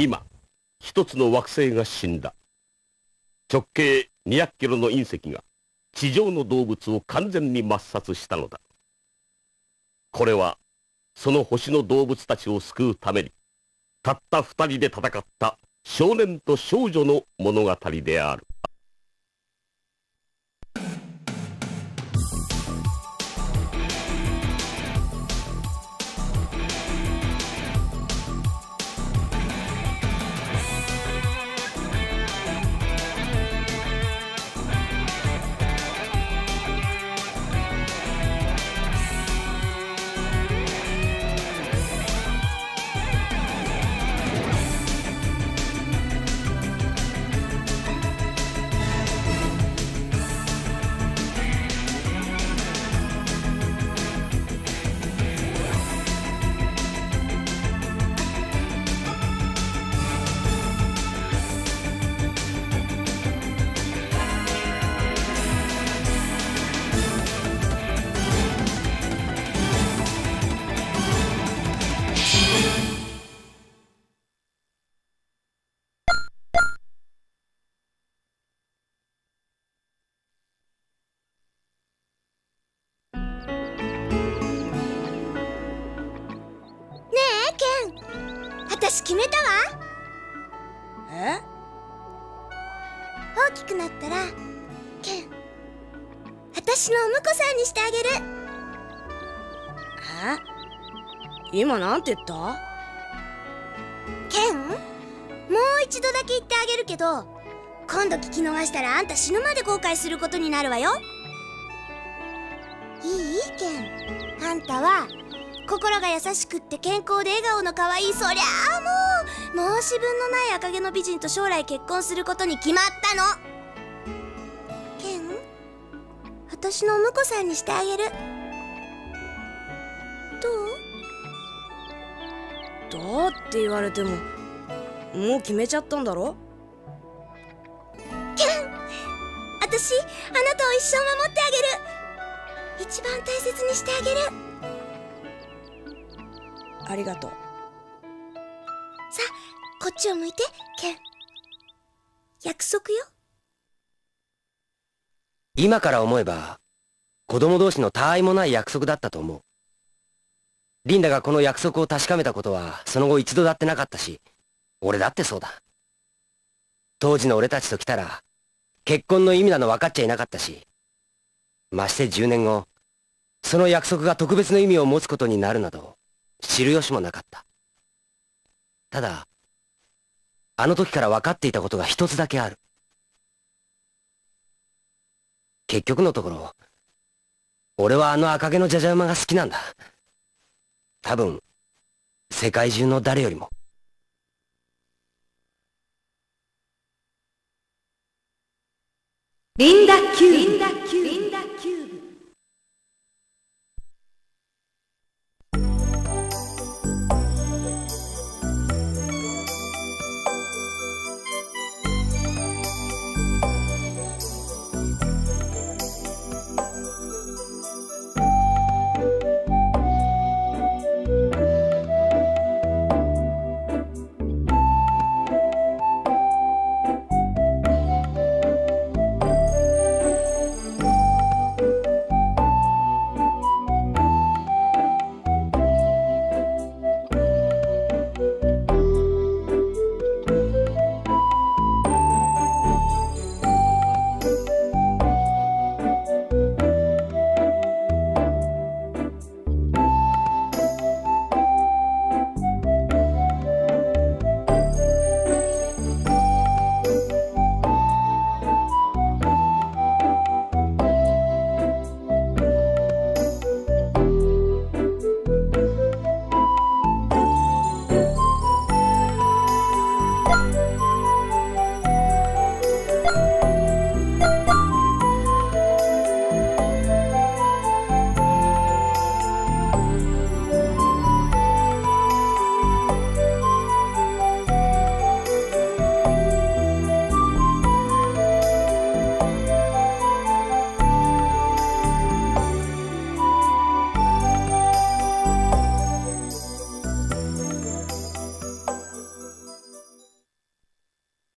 今一つの惑星が死んだ。直径200キロの隕石が地上の動物を完全に抹殺したのだ。これはその星の動物たちを救うためにたった二人で戦った少年と少女の物語である。私決めたわ。え？大きくなったらケン私のお婿さんにしてあげる。え？今なんて言った？ケンもう一度だけ言ってあげるけど今度聞き逃したらあんた死ぬまで後悔することになるわよ。いい？ケンあんたは心が優しくって健康で笑顔の可愛いそりゃあもう申し分のない赤毛の美人と将来結婚することに決まったの。ケン？私のお婿さんにしてあげる。どう？どうって言われてももう決めちゃったんだろ？ケン私あなたを一生守ってあげる。一番大切にしてあげるありがとう。さあこっちを向いてケン。約束よ。今から思えば子供同士の他愛もない約束だったと思う。リンダがこの約束を確かめたことはその後一度だってなかったし俺だってそうだ。当時の俺たちと来たら結婚の意味なの分かっちゃいなかったしまして10年後その約束が特別の意味を持つことになるなど知る由もなかった。ただ、あの時から分かっていたことが一つだけある。結局のところ、俺はあの赤毛のじゃじゃ馬が好きなんだ。多分、世界中の誰よりも。リンダ Q